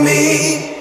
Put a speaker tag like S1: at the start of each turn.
S1: me.